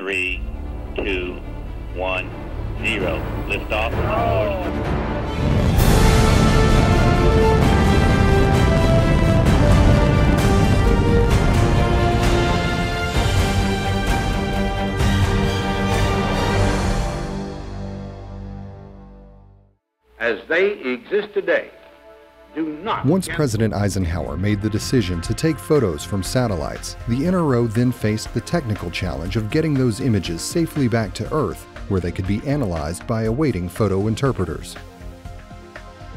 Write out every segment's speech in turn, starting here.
three, two, one, zero. Lift off. board. as they exist today. Once President Eisenhower made the decision to take photos from satellites, the NRO then faced the technical challenge of getting those images safely back to Earth, where they could be analyzed by awaiting photo interpreters.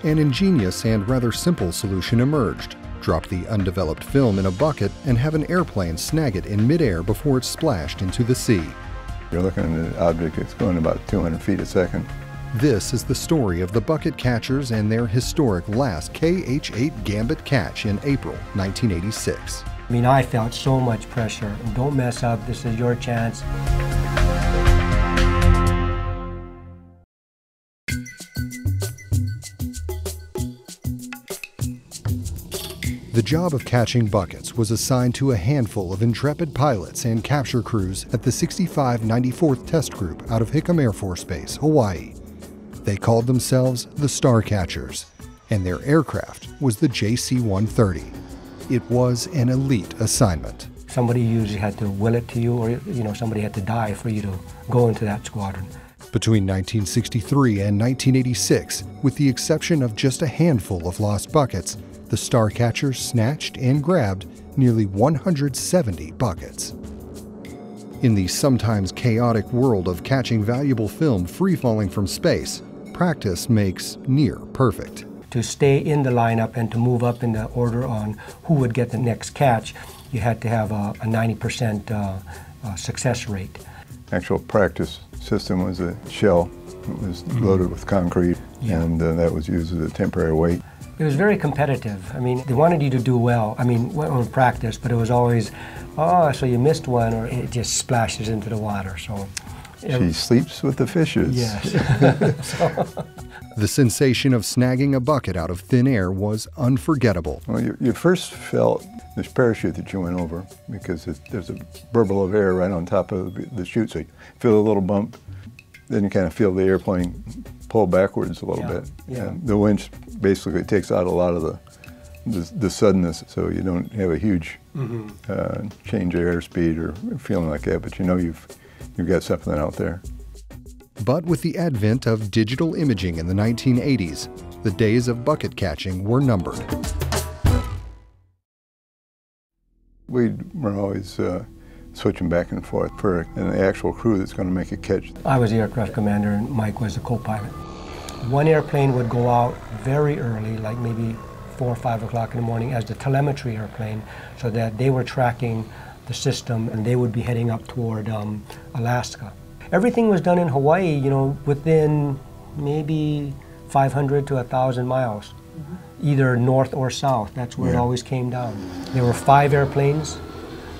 An ingenious and rather simple solution emerged. Drop the undeveloped film in a bucket and have an airplane snag it in midair before it's splashed into the sea. You're looking at an object that's going about 200 feet a second. This is the story of the bucket catchers and their historic last KH-8 Gambit catch in April 1986. I mean, I felt so much pressure. Don't mess up, this is your chance. The job of catching buckets was assigned to a handful of intrepid pilots and capture crews at the 65 94th Test Group out of Hickam Air Force Base, Hawaii. They called themselves the Starcatchers, and their aircraft was the JC 130. It was an elite assignment. Somebody usually had to will it to you, or you know, somebody had to die for you to go into that squadron. Between 1963 and 1986, with the exception of just a handful of lost buckets, the Starcatchers snatched and grabbed nearly 170 buckets. In the sometimes chaotic world of catching valuable film free falling from space, practice makes near perfect. To stay in the lineup and to move up in the order on who would get the next catch, you had to have a, a 90% uh, uh, success rate. Actual practice system was a shell. It was loaded with concrete, Yeah. and uh, that was used as a temporary weight. It was very competitive. I mean, they wanted you to do well. I mean, well, on practice, but it was always, oh, so you missed one, or it just splashes into the water. So, it- She sleeps with the fishes. yes. The sensation of snagging a bucket out of thin air was unforgettable. Well, you, you first felt this parachute that you went over because it, there's a burble of air right on top of the, chute, so you feel a little bump. Then you kind of feel the airplane pull backwards a little Yeah, bit. yeah. And the winch basically takes out a lot of the, the, the suddenness, so you don't have a huge Mm-hmm. uh, change of airspeed or feeling like that, but you know you've, you've got something out there. But with the advent of digital imaging in the 1980s, the days of bucket catching were numbered. We were always uh, switching back and forth for an actual crew that's going to make a catch. I was the aircraft commander, and Mike was the co-pilot. One airplane would go out very early, like maybe four or five o'clock in the morning, as the telemetry airplane, so that they were tracking the system, and they would be heading up toward um, Alaska. Everything was done in Hawaii, you know, within maybe 500 to 1,000 miles, either north or south. That's where it always came down. There were five airplanes,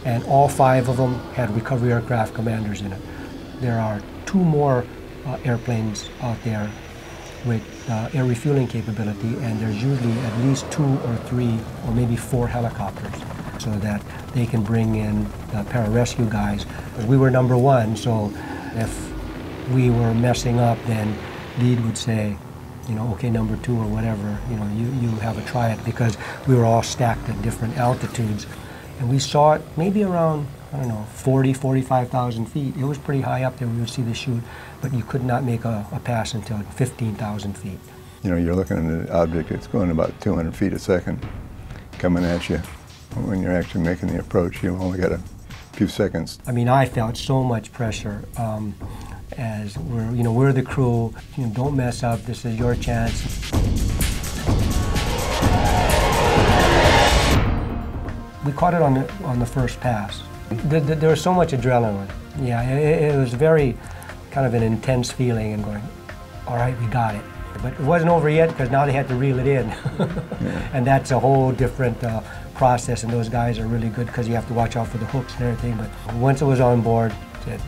and all five of them had recovery aircraft commanders in it. There are two more uh, airplanes out there with uh, air refueling capability, and there's usually at least two or three or maybe four helicopters so that they can bring in the pararescue guys. We were number one, so if we were messing up, then lead would say, you know, okay, number two or whatever, you know, you, you have a try it because we were all stacked at different altitudes. And we saw it maybe around, I don't know, 40, 45,000 feet. It was pretty high up there. We would see the chute, but you could not make a, a pass until 15,000 feet. You know, you're looking at an object that's going about 200 feet a second coming at you. When you're actually making the approach, you only got a few seconds. I mean, I felt so much pressure um, as we're, you know, we're the crew. You know, don't mess up. This is your chance. We caught it on the on the first pass. There, there, there was so much adrenaline. Yeah, it, it was very kind of an intense feeling and going, all right, we got it. But it wasn't over yet because now they had to reel it in. And that's a whole different uh, process, and those guys are really good because you have to watch out for the hooks and everything. But once it was on board, said,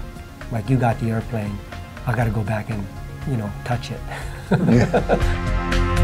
like, you got the airplane. I got to go back and, you know, touch it.